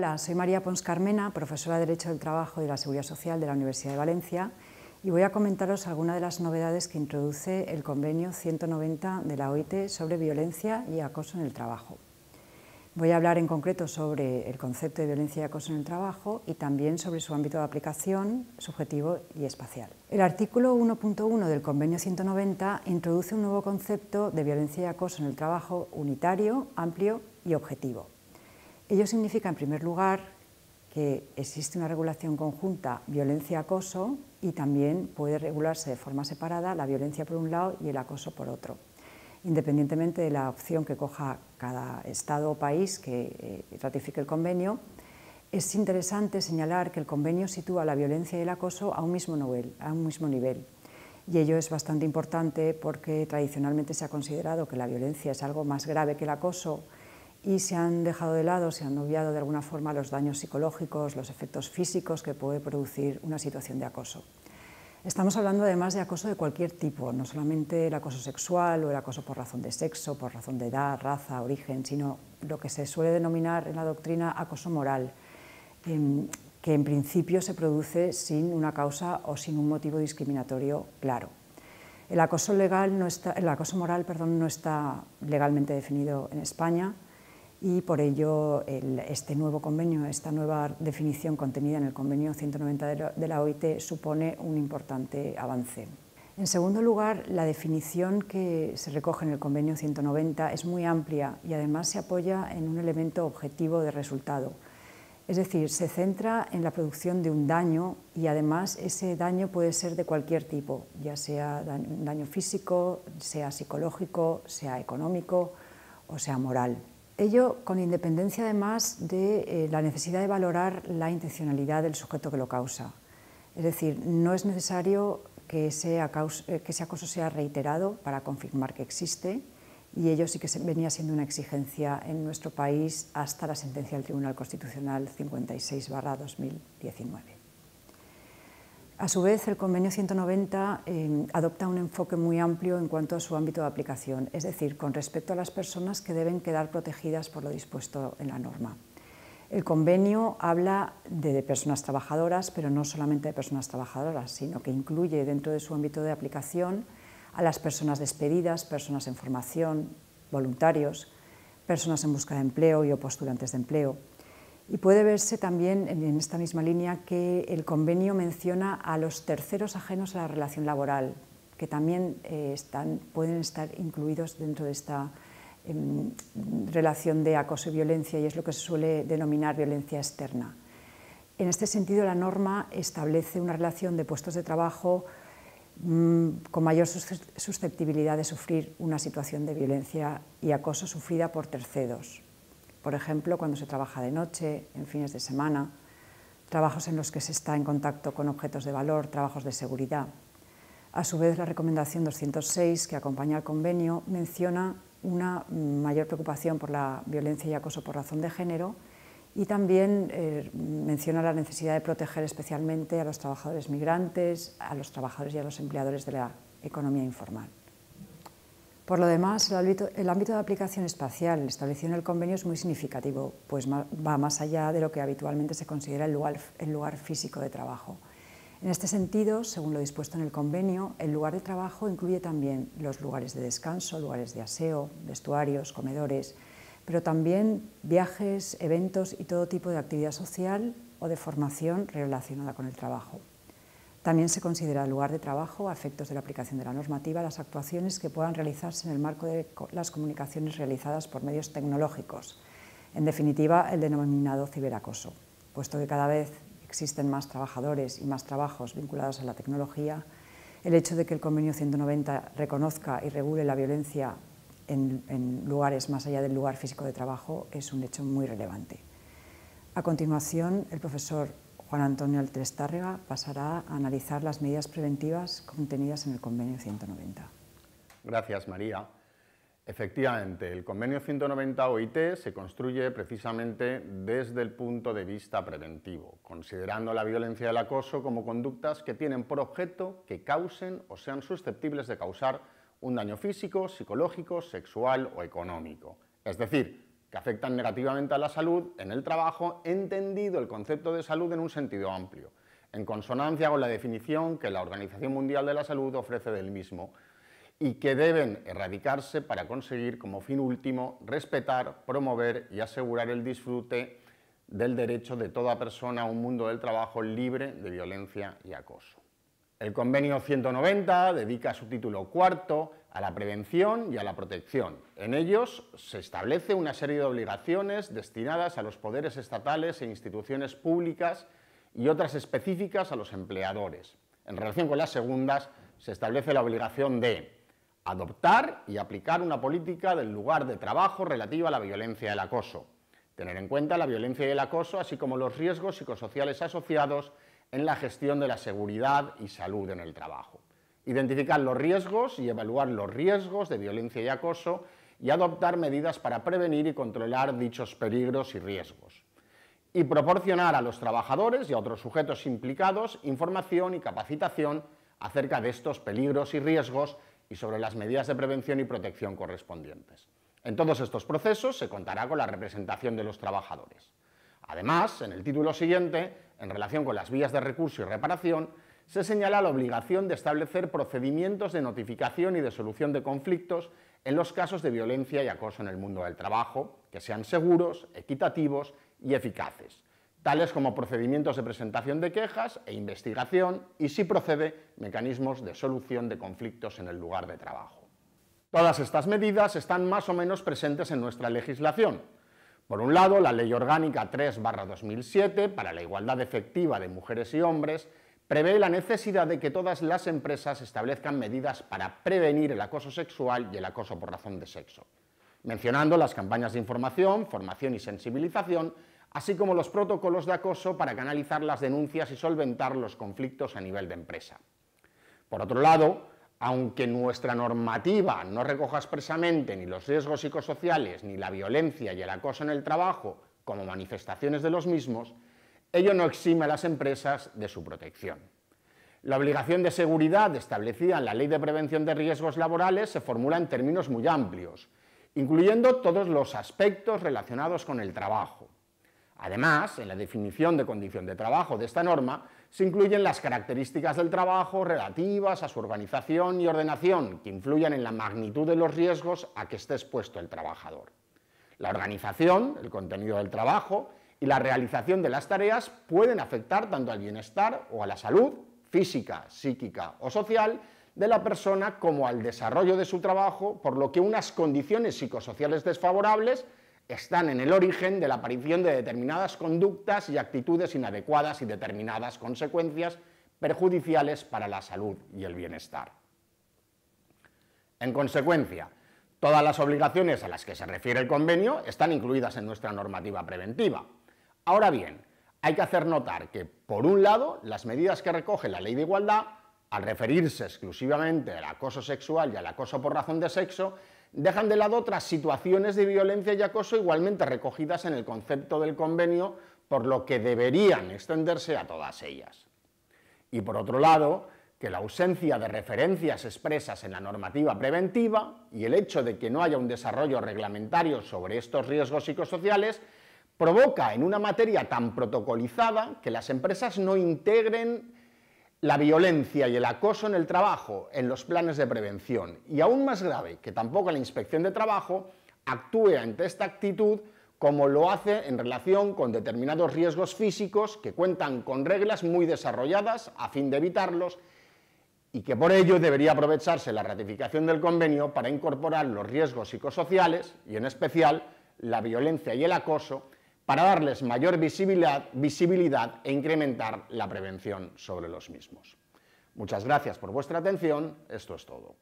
Hola, soy María Pons Carmena, profesora de Derecho del Trabajo y de la Seguridad Social de la Universidad de Valencia y voy a comentaros algunas de las novedades que introduce el convenio 190 de la OIT sobre violencia y acoso en el trabajo. Voy a hablar en concreto sobre el concepto de violencia y acoso en el trabajo y también sobre su ámbito de aplicación subjetivo y espacial. El artículo 1.1 del convenio 190 introduce un nuevo concepto de violencia y acoso en el trabajo unitario, amplio y objetivo. Ello significa, en primer lugar, que existe una regulación conjunta violencia-acoso y también puede regularse de forma separada la violencia por un lado y el acoso por otro independientemente de la opción que coja cada Estado o país que eh, ratifique el convenio, es interesante señalar que el convenio sitúa la violencia y el acoso a un mismo nivel, a un mismo nivel. Y ello es bastante importante porque tradicionalmente se ha considerado que la violencia es algo más grave que el acoso y se han dejado de lado, se han obviado de alguna forma los daños psicológicos, los efectos físicos que puede producir una situación de acoso. Estamos hablando además de acoso de cualquier tipo, no solamente el acoso sexual o el acoso por razón de sexo, por razón de edad, raza, origen, sino lo que se suele denominar en la doctrina acoso moral, em, que en principio se produce sin una causa o sin un motivo discriminatorio claro. El acoso, legal no está, el acoso moral perdón, no está legalmente definido en España, y por ello este nuevo convenio, esta nueva definición contenida en el convenio 190 de la OIT supone un importante avance. En segundo lugar, la definición que se recoge en el convenio 190 es muy amplia y además se apoya en un elemento objetivo de resultado. Es decir, se centra en la producción de un daño y además ese daño puede ser de cualquier tipo, ya sea daño físico, sea psicológico, sea económico o sea moral. Ello con independencia además de eh, la necesidad de valorar la intencionalidad del sujeto que lo causa. Es decir, no es necesario que ese, eh, que ese acoso sea reiterado para confirmar que existe y ello sí que venía siendo una exigencia en nuestro país hasta la sentencia del Tribunal Constitucional 56-2019. A su vez, el convenio 190 eh, adopta un enfoque muy amplio en cuanto a su ámbito de aplicación, es decir, con respecto a las personas que deben quedar protegidas por lo dispuesto en la norma. El convenio habla de, personas trabajadoras, pero no solamente de personas trabajadoras, sino que incluye dentro de su ámbito de aplicación a las personas despedidas, personas en formación, voluntarios, personas en busca de empleo y o postulantes de empleo, y puede verse también en esta misma línea que el convenio menciona a los terceros ajenos a la relación laboral, que también eh, pueden estar incluidos dentro de esta em, relación de acoso y violencia y es lo que se suele denominar violencia externa. En este sentido, la norma establece una relación de puestos de trabajo mm, con mayor susceptibilidad de sufrir una situación de violencia y acoso sufrida por terceros, por ejemplo, cuando se trabaja de noche, en fines de semana, trabajos en los que se está en contacto con objetos de valor, trabajos de seguridad. A su vez, la recomendación 206, que acompaña al convenio, menciona una mayor preocupación por la violencia y acoso por razón de género y también eh, menciona la necesidad de proteger especialmente a los trabajadores migrantes, a los trabajadores y a los empleadores de la economía informal. Por lo demás, el ámbito, de aplicación espacial establecido en el convenio es muy significativo, pues va más allá de lo que habitualmente se considera el lugar, físico de trabajo. En este sentido, según lo dispuesto en el convenio, el lugar de trabajo incluye también los lugares de descanso, lugares de aseo, vestuarios, comedores, pero también viajes, eventos y todo tipo de actividad social o de formación relacionada con el trabajo. También se considera lugar de trabajo, a efectos de la aplicación de la normativa, las actuaciones que puedan realizarse en el marco de las comunicaciones realizadas por medios tecnológicos, en definitiva, el denominado ciberacoso. Puesto que cada vez existen más trabajadores y más trabajos vinculados a la tecnología, el hecho de que el convenio 190 reconozca y regule la violencia en, en lugares más allá del lugar físico de trabajo es un hecho muy relevante. A continuación, el profesor Juan Antonio Altrestárrega pasará a analizar las medidas preventivas contenidas en el convenio 190. Gracias, María. Efectivamente, el convenio 190 OIT se construye precisamente desde el punto de vista preventivo, considerando la violencia y el acoso como conductas que tienen por objeto que causen o sean susceptibles de causar un daño físico, psicológico, sexual o económico. Es decir, que afectan negativamente a la salud en el trabajo, entendido el concepto de salud en un sentido amplio, en consonancia con la definición que la Organización Mundial de la Salud ofrece del mismo, y que deben erradicarse para conseguir como fin último respetar, promover y asegurar el disfrute del derecho de toda persona a un mundo del trabajo libre de violencia y acoso. El convenio 190 dedica su título cuarto a la prevención y a la protección. En ellos se establece una serie de obligaciones destinadas a los poderes estatales e instituciones públicas y otras específicas a los empleadores. En relación con las segundas, se establece la obligación de adoptar y aplicar una política del lugar de trabajo relativa a la violencia y el acoso, tener en cuenta la violencia y el acoso, así como los riesgos psicosociales asociados en la gestión de la seguridad y salud en el trabajo. Identificar los riesgos y evaluar los riesgos de violencia y acoso y adoptar medidas para prevenir y controlar dichos peligros y riesgos. Y proporcionar a los trabajadores y a otros sujetos implicados información y capacitación acerca de estos peligros y riesgos y sobre las medidas de prevención y protección correspondientes. En todos estos procesos se contará con la representación de los trabajadores. Además, en el título siguiente, en relación con las vías de recurso y reparación, se señala la obligación de establecer procedimientos de notificación y de solución de conflictos en los casos de violencia y acoso en el mundo del trabajo, que sean seguros, equitativos y eficaces, tales como procedimientos de presentación de quejas e investigación y, si procede, mecanismos de solución de conflictos en el lugar de trabajo. Todas estas medidas están más o menos presentes en nuestra legislación, por un lado, la Ley Orgánica 3-2007 para la igualdad efectiva de mujeres y hombres prevé la necesidad de que todas las empresas establezcan medidas para prevenir el acoso sexual y el acoso por razón de sexo, mencionando las campañas de información, formación y sensibilización, así como los protocolos de acoso para canalizar las denuncias y solventar los conflictos a nivel de empresa. Por otro lado, aunque nuestra normativa no recoja expresamente ni los riesgos psicosociales ni la violencia y el acoso en el trabajo como manifestaciones de los mismos, ello no exime a las empresas de su protección. La obligación de seguridad establecida en la Ley de Prevención de Riesgos Laborales se formula en términos muy amplios, incluyendo todos los aspectos relacionados con el trabajo. Además, en la definición de condición de trabajo de esta norma se incluyen las características del trabajo relativas a su organización y ordenación, que influyen en la magnitud de los riesgos a que esté expuesto el trabajador. La organización, el contenido del trabajo y la realización de las tareas pueden afectar tanto al bienestar o a la salud física, psíquica o social de la persona como al desarrollo de su trabajo, por lo que unas condiciones psicosociales desfavorables están en el origen de la aparición de determinadas conductas y actitudes inadecuadas y determinadas consecuencias perjudiciales para la salud y el bienestar. En consecuencia, todas las obligaciones a las que se refiere el convenio están incluidas en nuestra normativa preventiva. Ahora bien, hay que hacer notar que, por un lado, las medidas que recoge la Ley de Igualdad, al referirse exclusivamente al acoso sexual y al acoso por razón de sexo, dejan de lado otras situaciones de violencia y acoso igualmente recogidas en el concepto del convenio, por lo que deberían extenderse a todas ellas. Y por otro lado, que la ausencia de referencias expresas en la normativa preventiva y el hecho de que no haya un desarrollo reglamentario sobre estos riesgos psicosociales provoca en una materia tan protocolizada que las empresas no integren la violencia y el acoso en el trabajo en los planes de prevención. Y aún más grave, que tampoco la inspección de trabajo actúe ante esta actitud como lo hace en relación con determinados riesgos físicos que cuentan con reglas muy desarrolladas a fin de evitarlos y que por ello debería aprovecharse la ratificación del convenio para incorporar los riesgos psicosociales y en especial la violencia y el acoso para darles mayor visibilidad, e incrementar la prevención sobre los mismos. Muchas gracias por vuestra atención, esto es todo.